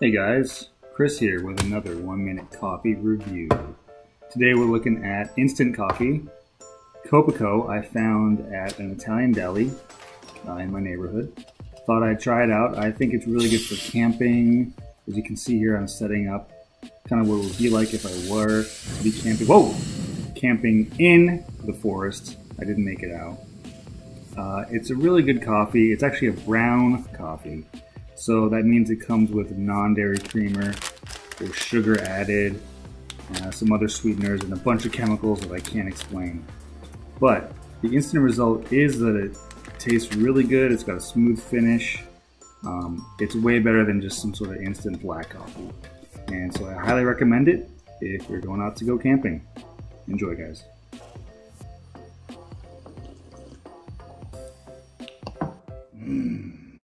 Hey guys, Chris here with another one minute coffee review. Today we're looking at instant coffee. Kopiko I found at an Italian deli uh, in my neighborhood. Thought I'd try it out. I think it's really good for camping. As you can see here, I'm setting up kind of what it would be like if I were to be camping. Whoa! Camping in the forest. I didn't make it out. Uh, it's a really good coffee. It's actually a brown coffee. So that means it comes with non-dairy creamer, there's sugar added, uh, some other sweeteners, and a bunch of chemicals that I can't explain. But the instant result is that it tastes really good. It's got a smooth finish. Um, it's way better than just some sort of instant black coffee. And so I highly recommend it if you're going out to go camping. Enjoy, guys. Mmm.